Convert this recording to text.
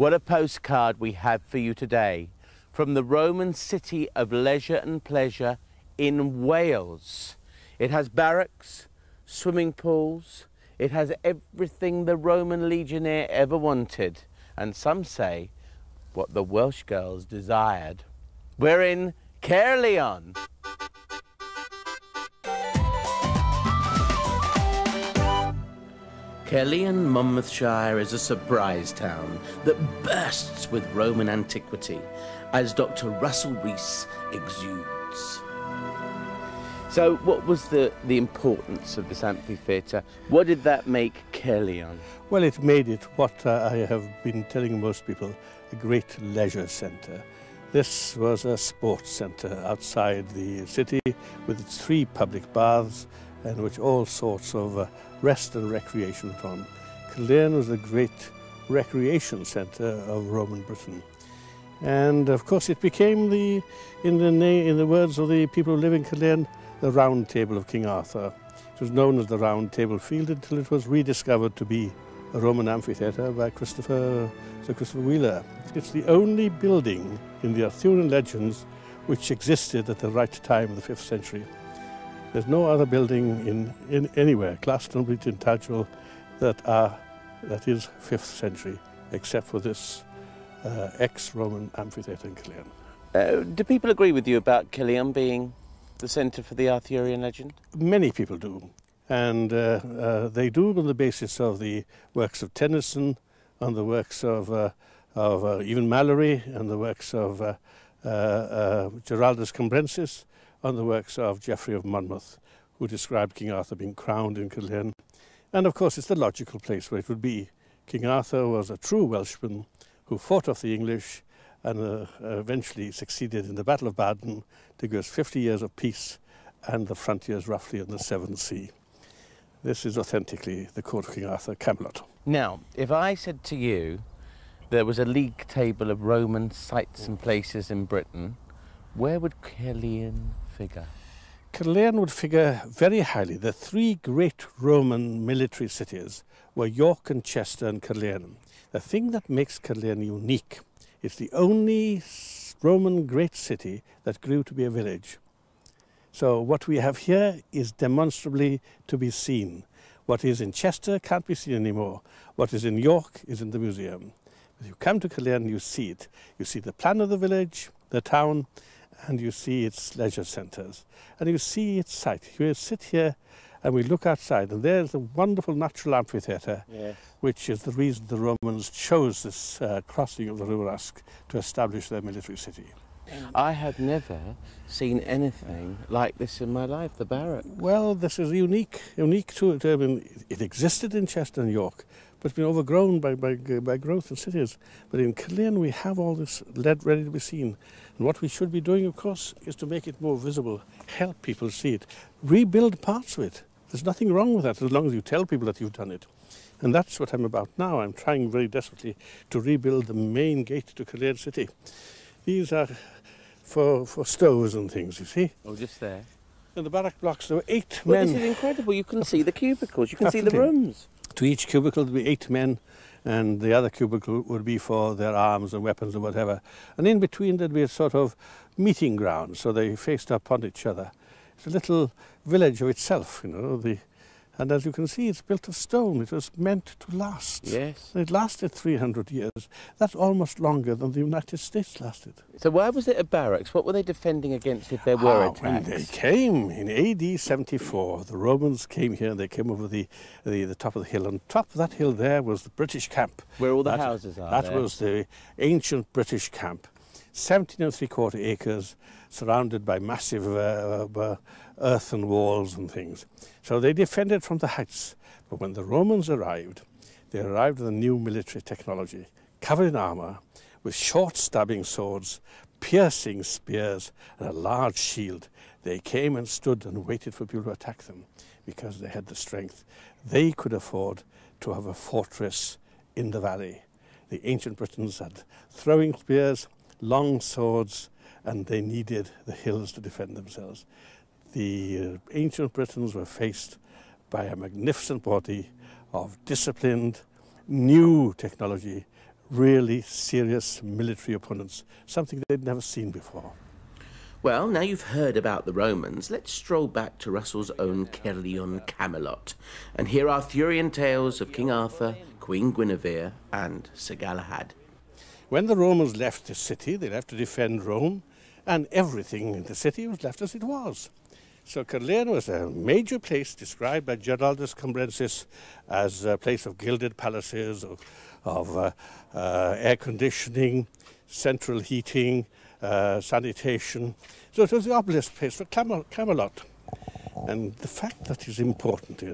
What a postcard we have for you today from the Roman city of leisure and pleasure in Wales. It has barracks, swimming pools, it has everything the Roman legionnaire ever wanted, and some say what the Welsh girls desired. We're in Caerleon. Caerleon, Monmouthshire is a surprise town that bursts with Roman antiquity, as Dr. Russell Rees exudes. So, what was the, the importance of this amphitheatre? What did that make Caerleon? Well, it made it what uh, I have been telling most people a great leisure centre. This was a sports centre outside the city with its three public baths and which all sorts of uh, rest and recreation from. Caerleon was a great recreation centre of Roman Britain. And of course it became the, in the, in the words of the people who live in Caerleon, the Round Table of King Arthur. It was known as the Round Table Field until it was rediscovered to be a Roman amphitheatre by Christopher, Sir Christopher Wheeler. It's the only building in the Arthurian legends which existed at the right time of the 5th century. There's no other building in, in anywhere, Glastonbury, Tintagel, that are that is 5th century, except for this uh, ex-Roman amphitheatre in Caerleon. Uh, do people agree with you about Caerleon being the centre for the Arthurian legend? Many people do, and uh, uh, they do on the basis of the works of Tennyson, on the works of, uh, of uh, even Malory, and the works of uh, Giraldus Cambrensis, on the works of Geoffrey of Monmouth, who described King Arthur being crowned in Caerleon. And of course, it's the logical place where it would be. King Arthur was a true Welshman who fought off the English and uh, eventually succeeded in the Battle of Badon to give us 50 years of peace and the frontiers roughly in the Severn Sea. This is authentically the court of King Arthur, Camelot. Now, if I said to you there was a league table of Roman sites and places in Britain, where would Caerleon figure? Would figure very highly. The three great Roman military cities were York and Chester and Caerleon. The thing that makes Caerleon unique is the only Roman great city that grew to be a village. So what we have here is demonstrably to be seen. What is in Chester can't be seen anymore. What is in York is in the museum. If you come to Caerleon, you see it. You see the plan of the village, the town, and you see its leisure centres, and you see its site. You sit here and we look outside, and there's a wonderful natural amphitheatre, yes. which is the reason the Romans chose this uh, crossing of the River Usk to establish their military city. I have never seen anything like this in my life, the barrack. Well, this is unique, unique to it. I mean, it existed in Chester and York, but it's been overgrown by, by, by growth in cities. But in Caerleon, we have all this lead ready to be seen. And what we should be doing, of course, is to make it more visible, help people see it, rebuild parts of it. There's nothing wrong with that as long as you tell people that you've done it. And that's what I'm about now. I'm trying very desperately to rebuild the main gate to Caerleon City. These are for, for stoves and things, you see. Oh, just there. In the barrack blocks, there were eight well, men. This is incredible. You can see the cubicles, you can see the rooms. To each cubicle, there would be eight men and the other cubicle would be for their arms and weapons and whatever. And in between there'd be a sort of meeting ground, so they faced upon each other. It's a little village of itself, you know, the and as you can see, it's built of stone. It was meant to last. Yes. It lasted 300 years. That's almost longer than the United States lasted. So why was it a barracks? What were they defending against if there were ah, attacks? When they came in AD 74, the Romans came here and they came over the, the, the top of the hill. On top of that hill there was the British camp. Where all the that, houses are That there. was the ancient British camp. 17 and three quarter acres surrounded by massive uh, uh, earthen walls and things. So they defended from the heights. But when the Romans arrived, they arrived with a new military technology, covered in armour, with short stabbing swords, piercing spears, and a large shield. They came and stood and waited for people to attack them because they had the strength. They could afford to have a fortress in the valley. The ancient Britons had throwing spears, long swords, and they needed the hills to defend themselves the uh, ancient Britons were faced by a magnificent body of disciplined, new technology, really serious military opponents, something they'd never seen before. Well, now you've heard about the Romans, let's stroll back to Russell's own Caerleon Camelot and hear Arthurian tales of King Arthur, Queen Guinevere, and Sir Galahad. When the Romans left the city, they left to defend Rome, and everything in the city was left as it was. So Caerleon was a major place described by Giraldus Cambrensis as a place of gilded palaces, of, of uh, uh, air conditioning, central heating, uh, sanitation. So it was the obelisk place for Camelot. And the fact that is important is